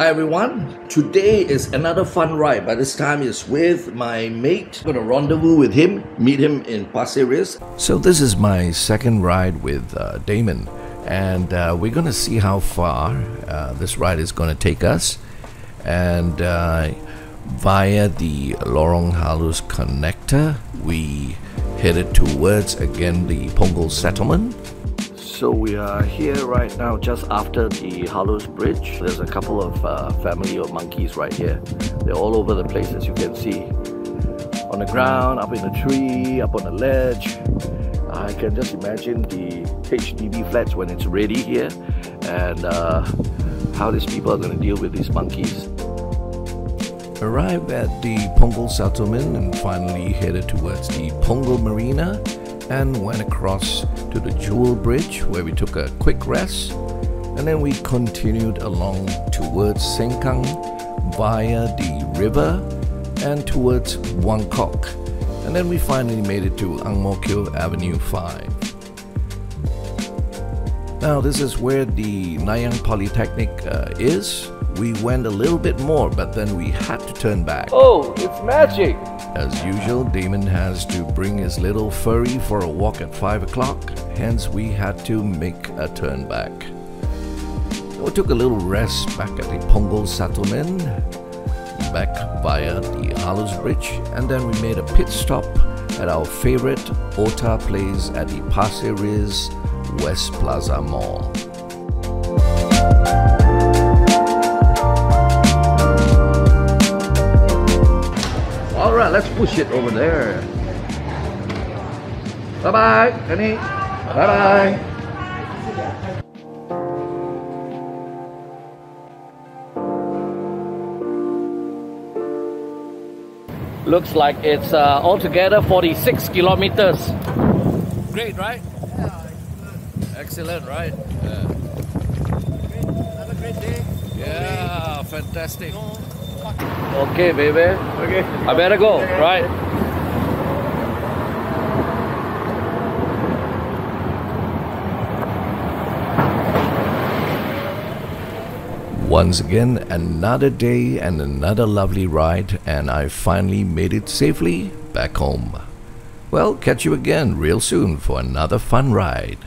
Hi everyone. Today is another fun ride, but this time it's with my mate. I'm gonna rendezvous with him, meet him in Pasir Ris. So this is my second ride with uh, Daman, and uh, we're gonna see how far uh, this ride is gonna take us, and uh, via the Lorong Halus connector, we headed towards again the Punggol settlement. So we are here right now just after the Halus Bridge. There's a couple of uh, family of monkeys right here. They're all over the place as you can see. On the ground, up in the tree, up on the ledge. I can just imagine the HDB flats when it's ready here and uh, how these people are going to deal with these monkeys. Arrived at the Punggol settlement and finally headed towards the Punggol Marina and went across to the Jewel Bridge where we took a quick rest and then we continued along towards Sengkang via the river and towards Buangkok and then we finally made it to Ang Mo Kio Avenue 5. Now this is where the Nanyang Polytechnic uh, is. We went a little bit more but then we had to turn back. Oh, it's magic! As usual, Daman has to bring his little furry for a walk at 5 o'clock, hence we had to make a turn back. We took a little rest back at the Punggol settlement, back via the Halus Bridge, and then we made a pit stop at our favorite Ota place at the Pasir Ris West Plaza Mall. All right, let's push it over there. Bye bye, Kenny. Bye bye. Looks like it's uh, altogether 46 kilometers. Great, right? Excellent, right? Yeah. Have a great day. Yeah, fantastic. Okay, baby. Okay. I better go, right? Once again, another day and another lovely ride, and I finally made it safely back home. Well, catch you again real soon for another fun ride.